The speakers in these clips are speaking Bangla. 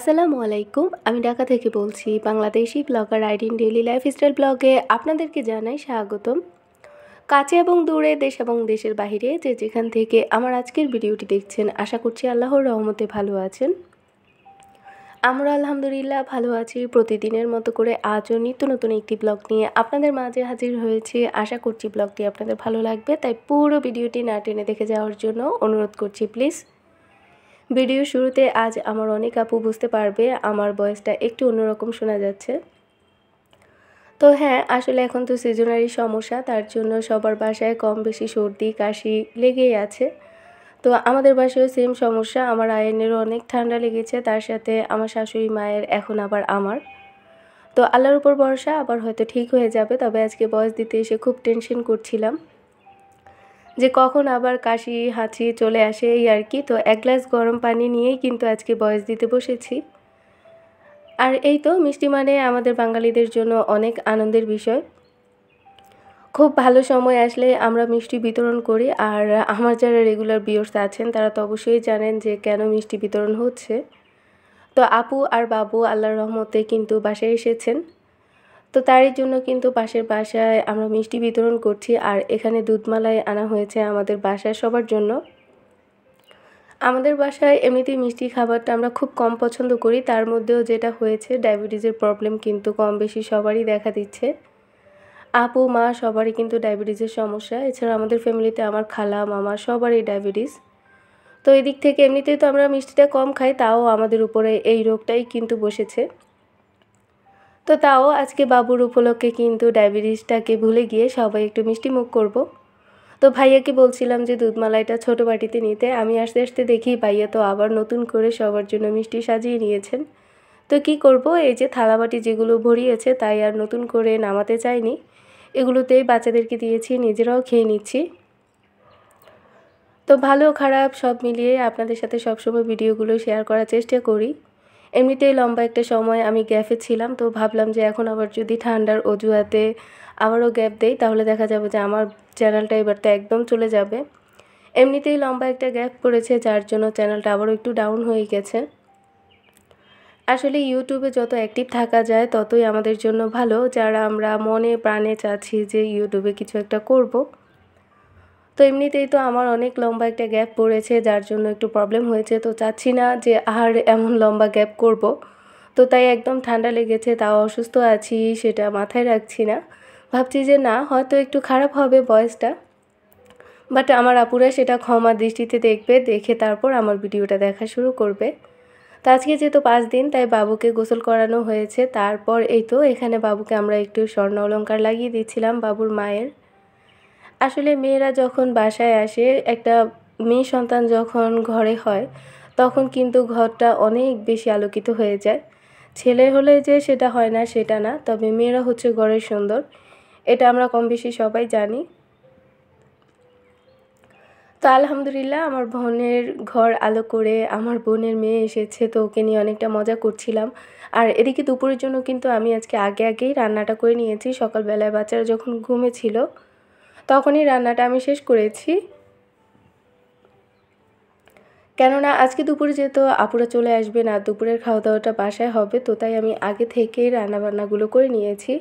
আসসালামু আলাইকুম, আমি ঢাকা থেকে বলছি বাংলাদেশি ব্লগার আইডিন ডেলি লাইফস্টাইল ব্লগে আপনাদেরকে জানাই স্বাগতম। কাছে এবং দূরে, দেশ এবং দেশের বাহিরে যে যেখান থেকে আমার আজকের ভিডিওটি দেখছেন, আশা করছি আল্লাহর রহমতে ভালো আছেন। আমরা আলহামদুলিল্লাহ ভালো আছি। প্রতিদিনের মতো করে আজও নিত্য নতুন একটি ব্লগ নিয়ে আপনাদের মাঝে হাজির হয়েছে। আশা করছি ব্লগটি আপনাদের ভালো লাগবে, তাই পুরো ভিডিওটি না টেনে দেখে যাওয়ার জন্য অনুরোধ করছি, প্লিজ। ভিডিও শুরুতে আজ আমার অনেক আপু বুঝতে পারবে আমার বয়সটা একটু অন্যরকম শোনা যাচ্ছে। তো হ্যাঁ আসলে এখন তো সিজনারি সমস্যা, তার জন্য সবার বাসায় কম বেশি সর্দি, কাশি লেগেই আছে। তো আমাদের বাসায়ও সেম সমস্যা, আমার আয়নেরও অনেক ঠান্ডা লেগেছে, তার সাথে আমার শাশুড়ি মায়ের, এখন আবার আমার। তো আল্লাহর উপর ভরসা, আবার হয়তো ঠিক হয়ে যাবে, তবে আজকে বয়স দিতে এসে খুব টেনশন করছিলাম। যে কখন আবার কাশি, হাঁচি চলে আসে এই আর কি। তো এক গ্লাস গরম পানি নিয়েই কিন্তু আজকে বয়স দিতে বসেছি। আর এই তো মিষ্টি মানে আমাদের বাঙালিদের জন্য অনেক আনন্দের বিষয়। খুব ভালো সময় আসলে আমরা মিষ্টি বিতরণ করি। আর আমার যারা রেগুলার বিয়র্স আছেন, তারা তো অবশ্যই জানেন যে কেন মিষ্টি বিতরণ হচ্ছে। তো আপু আর বাবু আল্লাহর রহমতে কিন্তু বাসায় এসেছেন। তো তারই জন্য কিন্তু পাশের বাসায় আমরা মিষ্টি বিতরণ করছি আর এখানে দুধমালাই আনা হয়েছে আমাদের বাসায় সবার জন্য। আমাদের বাসায় এমনিতেই মিষ্টি খাবারটা আমরা খুব কম পছন্দ করি, তার মধ্যেও যেটা হয়েছে ডায়াবেটিসের প্রবলেম কিন্তু কম বেশি সবারই দেখা দিচ্ছে। আপু, মা সবারই কিন্তু ডায়াবেটিসের সমস্যা, এছাড়া আমাদের ফ্যামিলিতে আমার খালা, মামা সবারই ডায়াবেটিস। তো এদিক থেকে এমনিতেই তো আমরা মিষ্টিটা কম খাই, তাও আমাদের উপরে এই রোগটাই কিন্তু বসেছে। তো তাও আজকে বাবুর উপলক্ষে কিন্তু ডায়াবেটিসটাকে ভুলে গিয়ে সবাই একটু মিষ্টি মুখ করব। তো ভাইয়াকে বলছিলাম যে দুধমালাইটা ছোটো বাটিতে নিতে। আমি আস্তে আস্তে দেখি ভাইয়া তো আবার নতুন করে সবার জন্য মিষ্টি সাজিয়ে নিয়েছেন। তো কি করব? এই যে থালাবাটি যেগুলো ভরিয়েছে তাই আর নতুন করে নামাতে চাইনি। এগুলোতেই বাচ্চাদেরকে দিয়েছি, নিজেরাও খেয়ে নিচ্ছি। তো ভালো খারাপ সব মিলিয়ে আপনাদের সাথে সবসময় ভিডিওগুলো শেয়ার করার চেষ্টা করি। এমনিতেই লম্বা একটা সময় আমি গ্যাপে ছিলাম, তো ভাবলাম যে এখন আবার যদি ঠান্ডার অজুহাতে আবারও গ্যাপ দেই, তাহলে দেখা যাবে যে আমার চ্যানেলটা এবার তো একদম চলে যাবে এমনিতেই লম্বা একটা গ্যাপ পড়েছে, যার জন্য চ্যানেলটা আবারও একটু ডাউন হয়ে গেছে আসলে ইউটিউবে যত অ্যাক্টিভ থাকা যায়, ততই আমাদের জন্য ভালো যারা আমরা মনে প্রাণে চাচ্ছি যে ইউটিউবে কিছু একটা করব। তো এমনিতেই তো আমার অনেক লম্বা একটা গ্যাপ পড়েছে, যার জন্য একটু প্রবলেম হয়েছে। তো চাচ্ছি না যে আর এমন লম্বা গ্যাপ করব। তো তাই একদম ঠান্ডা লেগেছে, তাও অসুস্থ আছি, সেটা মাথায় রাখছি না। ভাবছি যে না, হয়তো একটু খারাপ হবে বয়সটা। বাট আমার আপুরা সেটা ক্ষমা দৃষ্টিতে দেখবে, দেখে তারপর আমার ভিডিওটা দেখা শুরু করবে। তো আজকে যেহেতু পাঁচ দিন, তাই বাবুকে গোসল করানো হয়েছে। তারপর এই তো, এখানে বাবুকে আমরা একটু স্বর্ণ অলঙ্কার লাগিয়ে দিচ্ছিলাম বাবুর মায়ের। আসলে মেয়েরা যখন বাসায় আসে, একটা মেয়ে সন্তান যখন ঘরে হয়, তখন কিন্তু ঘরটা অনেক বেশি আলোকিত হয়ে যায়। ছেলে হলে যে সেটা হয় না, সেটা না, তবে মেয়েরা হচ্ছে ঘরের সুন্দর। এটা আমরা কম বেশি সবাই জানি। তো আলহামদুলিল্লাহ, আমার বোনের ঘর আলো করে আমার বোনের মেয়ে এসেছে, তো ওকে নিয়ে অনেকটা মজা করছিলাম। আর এদিকে দুপুরের জন্য কিন্তু আমি আজকে আগে আগেই রান্নাটা করে নিয়েছি। সকালবেলায় বাচ্চারা যখন ঘুমেছিল তখনই রান্নাটা আমি শেষ করেছি। কেননা আজকে দুপুরে যেহেতু আপুরা চলে আসবে না, দুপুরের খাওয়া দাওয়াটা বাসায় হবে, তো তাই আমি আগে থেকেই রান্নাবান্নাগুলো করে নিয়েছি।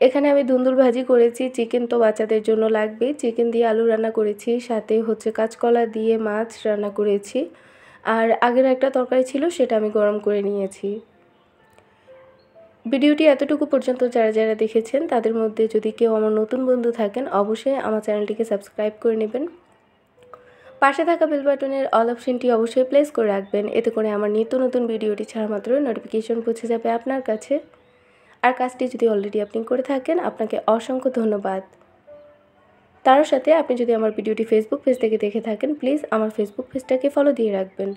এখানে আমি দুন্দুল ভাজি করেছি, চিকেন তো বাচ্চাদের জন্য লাগবে। চিকেন দিয়ে আলু রান্না করেছি, সাথে হচ্ছে কাঁচকলা দিয়ে মাছ রান্না করেছি। আর আগের একটা তরকারি ছিল, সেটা আমি গরম করে নিয়েছি। ভিডিওটি এতটুকু পর্যন্ত যারা যারা দেখেছেন, তাদের মধ্যে যদি কেউ আমার নতুন বন্ধু থাকেন, অবশ্যই আমার চ্যানেলটিকে সাবস্ক্রাইব করে নেবেন। পাশে থাকা বেল বাটনের অল অপশনটি অবশ্যই প্লেস করে রাখবেন। এতে করে আমার নিত্য নতুন ভিডিওটি ছাড়া মাত্র নোটিফিকেশন পৌঁছে যাবে আপনার কাছে। আর কাজটি যদি অলরেডি আপনি করে থাকেন, আপনাকে অসংখ্য ধন্যবাদ। তার সাথে আপনি যদি আমার ভিডিওটি ফেসবুক পেজ থেকে দেখে থাকেন প্লিজ আমার ফেসবুক পেজটাকে ফলো দিয়ে রাখবেন।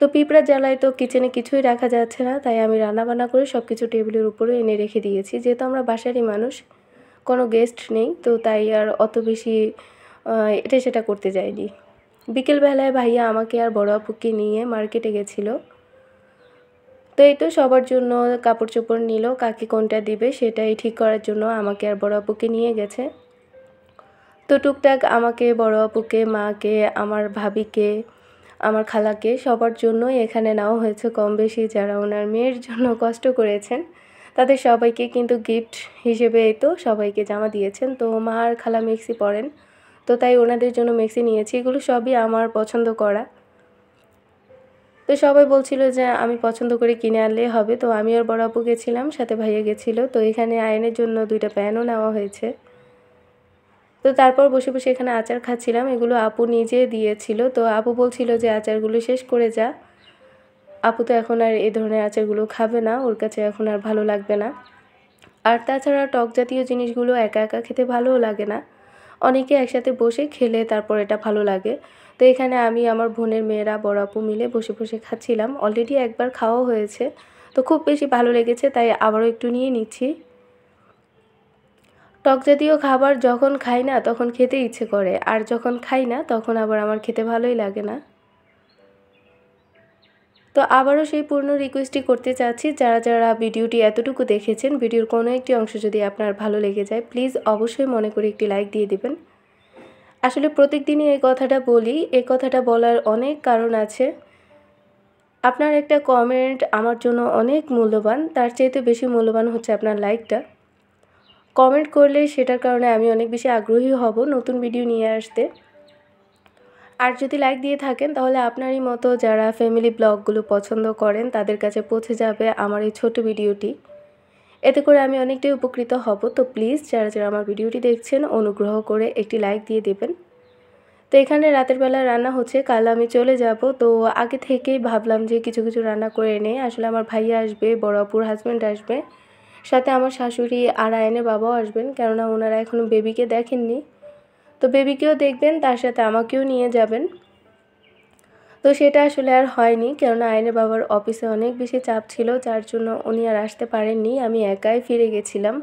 তো পিঁপড়া জ্বালায় তো কিচেনে কিছুই রাখা যাচ্ছে না, তাই আমি রান্নাবান্না করে সব কিছু টেবিলের উপরে এনে রেখে দিয়েছি। যেহেতু আমরা বাসারই মানুষ, কোনো গেস্ট নেই, তো তাই আর অত বেশি এটা সেটা করতে যাইনি। বিকেলবেলায় ভাইয়া আমাকে আর বড় আপুকে নিয়ে মার্কেটে গেছিল। তো এই তো সবার জন্য কাপড় চোপড় নিল, কাকে কোনটা দিবে সেটাই ঠিক করার জন্য আমাকে আর বড় আপুকে নিয়ে গেছে। তো টুকটাক আমাকে, বড় আপুকে, মাকে, আমার ভাবিকে আমার খালাকে সবার জন্যই এখানে নেওয়া হয়েছে কম বেশি যারা ওনার মেয়ের জন্য কষ্ট করেছেন। তাদের সবাইকে কিন্তু গিফট হিসেবে তো সবাইকে জামা দিয়েছেন। তো মা আর খালা মেক্সি পরেন। তো তাই ওনাদের জন্য মেক্সি নিয়েছি। এগুলো সবই আমার পছন্দ করা। তো সবাই বলছিল যে আমি পছন্দ করে কিনে আনলেই হবে। তো আমি আর বড় আপু গেছিলাম, সাথে ভাইয়া গেছিল। তো এখানে আয়নের জন্য দুইটা প্যানও নেওয়া হয়েছে। তো তারপর বসে বসে এখানে আচার খাচ্ছিলাম, এগুলো আপু নিজে দিয়েছিল। তো আপু বলছিল যে আচারগুলো শেষ করে যা। আপু তো এখন আর এই ধরনের আচারগুলো খাবে না, ওর কাছে এখন আর ভালো লাগবে না। আর তাছাড়া টক জাতীয় জিনিসগুলো একা একা খেতে ভালোও লাগে না। অনেকে একসাথে বসে খেলে তারপর এটা ভালো লাগে। তো এখানে আমি, আমার বোনের মেয়েরা, বড় আপু মিলে বসে বসে খাচ্ছিলাম। অলরেডি একবার খাওয়া হয়েছে। তো খুব বেশি ভালো লেগেছে, তাই আবারও একটু নিয়ে নিচ্ছি। টক জাতীয় খাবার যখন খাই না, তখন খেতে ইচ্ছে করে। আর যখন খাই না, তখন আবার আমার খেতে ভালোই লাগে না। তো আবারও সেই পূর্ণ রিকোয়েস্টই করতে চাচ্ছি। যারা যারা ভিডিওটি এতটুকু দেখেছেন, ভিডিওর কোনো একটি অংশ যদি আপনার ভালো লেগে যায় প্লিজ অবশ্যই মনে করে একটি লাইক দিয়ে দেবেন। আসলে প্রত্যেক দিনই এই কথাটা বলি। এই কথাটা বলার অনেক কারণ আছে। আপনার একটা কমেন্ট আমার জন্য অনেক মূল্যবান। তার চাইতে বেশি মূল্যবান হচ্ছে আপনার লাইকটা কমেন্ট করলে সেটার কারণে আমি অনেক বেশি আগ্রহী হব নতুন ভিডিও নিয়ে আসতে। আর যদি লাইক দিয়ে থাকেন, তাহলে আপনারই মতো যারা ফ্যামিলি ব্লগগুলো পছন্দ করেন, তাদের কাছে পৌঁছে যাবে আমার এই ছোট ভিডিওটি এতে করে আমি অনেকটাই উপকৃত হব। তো প্লিজ যারা যারা আমার ভিডিওটি দেখছেন, অনুগ্রহ করে একটি লাইক দিয়ে দেবেন। তো এখানে রাতের বেলা রান্না হচ্ছে, কাল আমি চলে যাব। তো আগে থেকেই ভাবলাম যে কিছু কিছু রান্না করে এনে আসলে আমার ভাইয়া আসবে, বড় অপুর হাজব্যান্ড আসবে। সাথে আমার শাশুড়ি আর আয়নের বাবাও আসবেন কেননা ওনারা এখনও বেবিকে দেখেননি। তো বেবিকেও দেখবেন, তার সাথে আমাকেও নিয়ে যাবেন। তো সেটা আসলে আর হয়নি, কেননা আইনের বাবার অফিসে অনেক বেশি চাপ ছিল, যার জন্য উনি আর আসতে পারেননি। আমি একাই ফিরে গেছিলাম।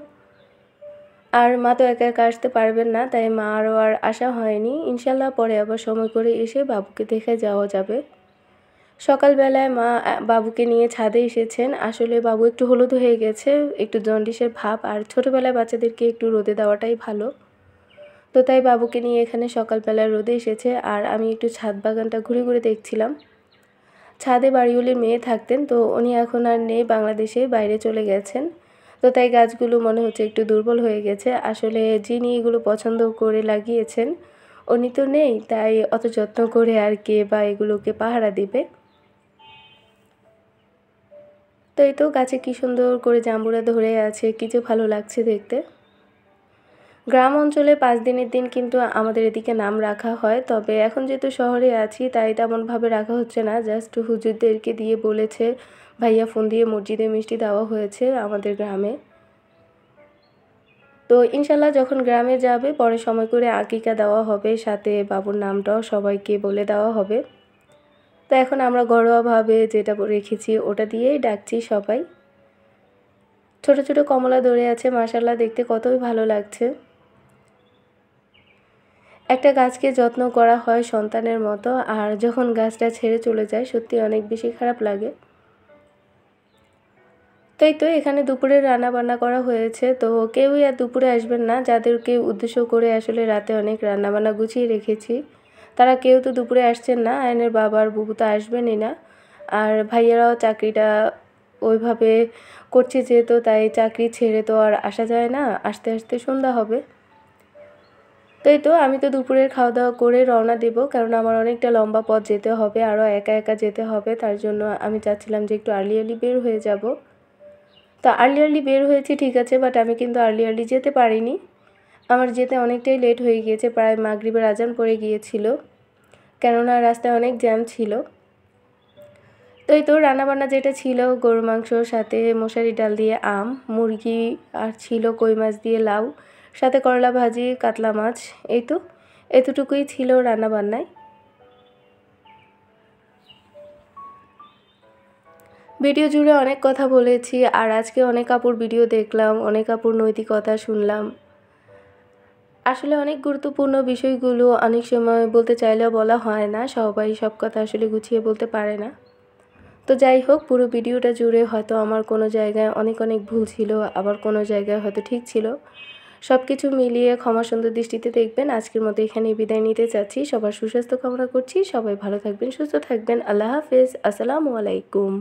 আর মা তো একা একা আসতে পারবেন না, তাই মা আরও আর আসা হয়নি। ইনশাল্লাহ পরে আবার সময় করে এসে বাবুকে দেখে যাওয়া যাবে। সকালবেলায় মা বাবুকে নিয়ে ছাদে এসেছেন। আসলে বাবু একটু হলুদ হয়ে গেছে, একটু জন্ডিসের ভাব, আর ছোটোবেলায় বাচ্চাদেরকে একটু রোদে দেওয়াটাই ভালো। তো তাই বাবুকে নিয়ে এখানে সকালবেলায় রোদে এসেছে, আর আমি একটু ছাদ বাগানটা ঘুরে ঘুরে দেখছিলাম। ছাদে বাড়িগুলির মেয়ে থাকতেন, তো উনি এখন আর নেই, বাংলাদেশে বাইরে চলে গেছেন। তো তাই গাছগুলো মনে হচ্ছে একটু দুর্বল হয়ে গেছে। আসলে যিনি এগুলো পছন্দ করে লাগিয়েছেন, উনি তো নেই, তাই অত যত্ন করে আর কে বা এগুলোকে পাহারা দিবে। তো এই তো গাছে কি সুন্দর করে জাম্বুরা ধরে আছে, কি যে ভালো লাগছে দেখতে। গ্রাম অঞ্চলে পাঁচ দিনের দিন কিন্তু আমাদের এদিকে নাম রাখা হয়, তবে এখন যেহেতু শহরে আছি, তাই তেমনভাবে রাখা হচ্ছে না। জাস্ট হুজুরদেরকে দিয়ে বলেছে, ভাইয়া ফোন দিয়ে মসজিদে মিষ্টি দেওয়া হয়েছে আমাদের গ্রামে। তো ইনশাল্লাহ যখন গ্রামে যাবে, পরে সময় করে আকিকা দেওয়া হবে, সাথে বাবুর নামটাও সবাইকে বলে দেওয়া হবে। তো এখন আমরা ঘরোয়াভাবে যেটা রেখেছি ওটা দিয়েই ডাকছি সবাই। ছোট ছোট কমলা ধরে আছে মাসাল্লাহ দেখতে কতই ভালো লাগছে। একটা গাছকে যত্ন করা হয় সন্তানের মতো, আর যখন গাছটা ছেড়ে চলে যায় সত্যি অনেক বেশি খারাপ লাগে। তাই তো এখানে দুপুরে রান্না বান্না করা হয়েছে, তো কেউই আর দুপুরে আসবেন না। যাদেরকে উদ্দেশ্য করে আসলে রাতে অনেক রান্না বান্না গুছিয়ে রেখেছি। তারা কেউ তো দুপুরে আসছেন না, আয়নের বাবার বুবু তো আসবেনই না। আর ভাইয়ারাও চাকরিটা ওইভাবে করছে যেহেতু, তাই চাকরি ছেড়ে তো আর আসা যায় না, আসতে আসতে সন্ধ্যা হবে। তাই তো আমি তো দুপুরের খাওয়া দাওয়া করে রওনা দেবো কারণ আমার অনেকটা লম্বা পথ যেতে হবে, আরও একা একা যেতে হবে, তার জন্য আমি চাচ্ছিলাম যে একটু আর্লি আর্লি বের হয়ে যাব। তা আর্লি আর্লি বের হয়েছি ঠিক আছে বাট আমি কিন্তু আর্লি আর্লি যেতে পারিনি। আমার যেতে অনেকটাই লেট হয়ে গিয়েছে, প্রায় মাগরিবের আজান পড়ে গিয়েছিল। কেননা রাস্তায় অনেক জ্যাম ছিল। তো এই তো রান্নাবান্না যেটা ছিল, গরু মাংসর সাথে মশারি, ডাল দিয়ে আম, মুরগি আর ছিল কই মাছ দিয়ে লাউ, সাথে করলা ভাজি, কাতলা মাছ, এই তো। এতটুকুই ছিল রান্নাবান্নায়। ভিডিও জুড়ে অনেক কথা বলেছি, আর আজকে অনেক আপুর ভিডিও দেখলাম, অনেক আপুর নৈতিকতা শুনলাম। আসলে অনেক গুরুত্বপূর্ণ বিষয়গুলো অনেক সময় বলতে চাইলেও বলা হয় না, সবাই সব কথা আসলে গুছিয়ে বলতে পারে না। তো যাই হোক, পুরো ভিডিওটা জুড়ে হয়তো আমার কোনো জায়গায় অনেক অনেক ভুল ছিল, আবার কোনো জায়গায় হয়তো ঠিক ছিল। সব কিছু মিলিয়ে ক্ষমা সুন্দর দৃষ্টিতে দেখবেন। আজকের মতো এখানে বিদায় নিতে চাচ্ছি। সবার সুস্বাস্থ্য কামনা করছি। সবাই ভালো থাকবেন, সুস্থ থাকবেন। আল্লাহ হাফেজ। আসসালামু আলাইকুম।